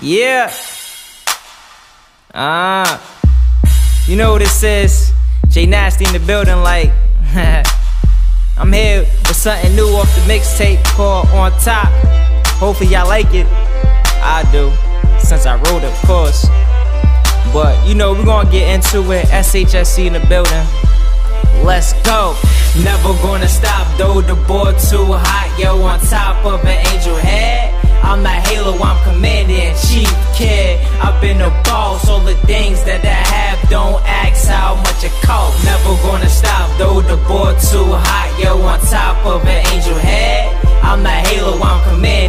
Yeah. Ah. Uh, you know what this is? J Nasty in the building, like. I'm here with something new off the mixtape called On Top. Hopefully, y'all like it. I do, since I wrote it, of course. But you know, we're gonna get into it. SHSC in the building. Let's go. Never gonna stop, though the board too hot. Yo, on top of an angel head. I'm not Halo, I'm commander chief, kid. I've been a boss, all the things that I have. Don't ask how much it cost. Never gonna stop, though the board too hot. Yo, on top of an angel head. I'm not Halo, I'm kid.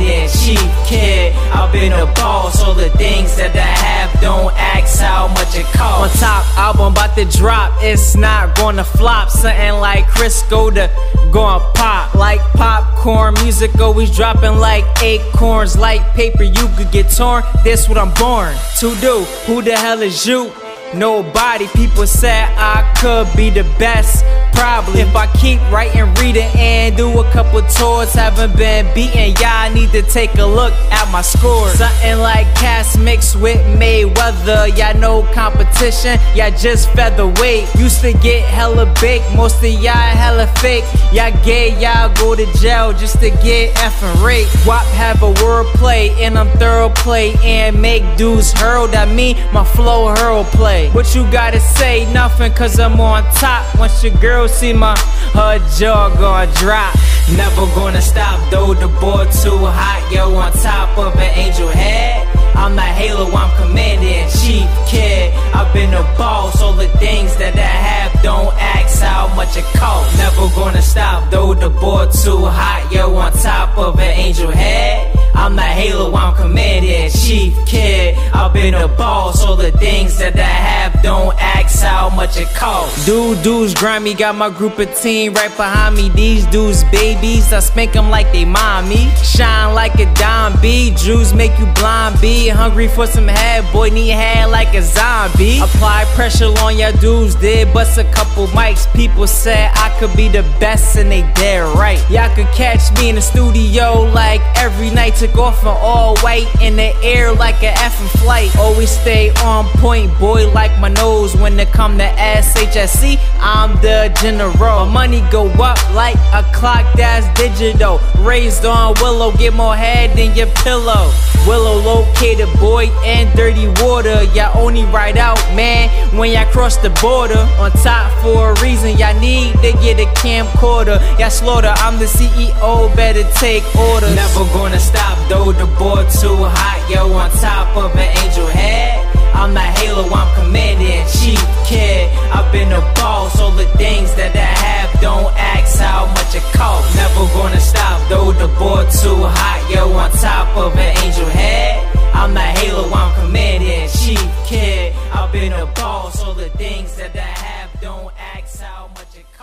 I've been a boss, all the things that I have. Don't ask how much it costs. On top, album about to drop, it's not gonna flop. Something like Crisco to going pop, like popcorn. Music always dropping like acorns, like paper you could get torn. This what I'm born to do. Who the hell is you? Nobody. People said I could be the best. Probably if I keep writing, reading, and do a couple tours, haven't been beaten. Y'all need to take a look at my score. Something like Cass mixed with Mayweather. Y'all know competition, y'all just featherweight. Used to get hella big, most of y'all hella fake. Y'all gay, y'all go to jail just to get effing raped. WAP have a wordplay, and I'm thorough play, and make dudes hurl at me. My flow hurl play. What you gotta say? Nothing, cause I'm on top. Once your girl see my her jaw gonna drop. Never gonna stop though the board too hot. Yo, on top of an angel head. I'm not Halo, I'm commander in chief, kid. I've been a boss, all the things that I have. Don't ask how much it costs. Never gonna stop though the board too hot. Yo, on top of an angel head. I'm not Halo, I'm commander in chief, kid. I've been a boss, all the things that I have. Don't ask how much it costs. Dude, dudes, grimy, got my group of team right behind me. These dudes, babies, I spank them like they mommy. Shine like a dime B. Drews make you blind B. Hungry for some head, boy, need head like a zombie. Apply pressure on your dudes, did bust a couple mics. People said I could be the best, and they dead right. Y'all could catch me in the studio like every night. Took off in all white in the air like an effing flight. Always stay on point, boy, like my nose. When it come to SHSC, I'm the general. My money go up like a clock that's digital. Raised on Willow, get more head than your pillow. Willow located, boy, and dirty water. Y'all only ride out, man, when y'all cross the border. On top for a reason, y'all need to get a camcorder. Y'all slaughter, I'm the CEO, better take order. Never gonna stop, though the board too hot. Yo, on top of an angel head. I'm not Halo, I'm commander chief, kid. I've been a boss, all the things that I have. Don't ask how much it costs. Never gonna stop, though the board too hot. Yo, on top of an angel head. I'm not Halo, I'm commander chief, kid. I've been a boss, all the things that I have. Don't ask how much it costs.